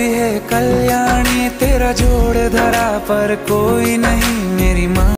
है कल्याणी तेरा जोड़ धरा पर कोई नहीं।